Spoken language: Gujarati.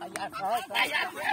Ayah, ayah, ayah.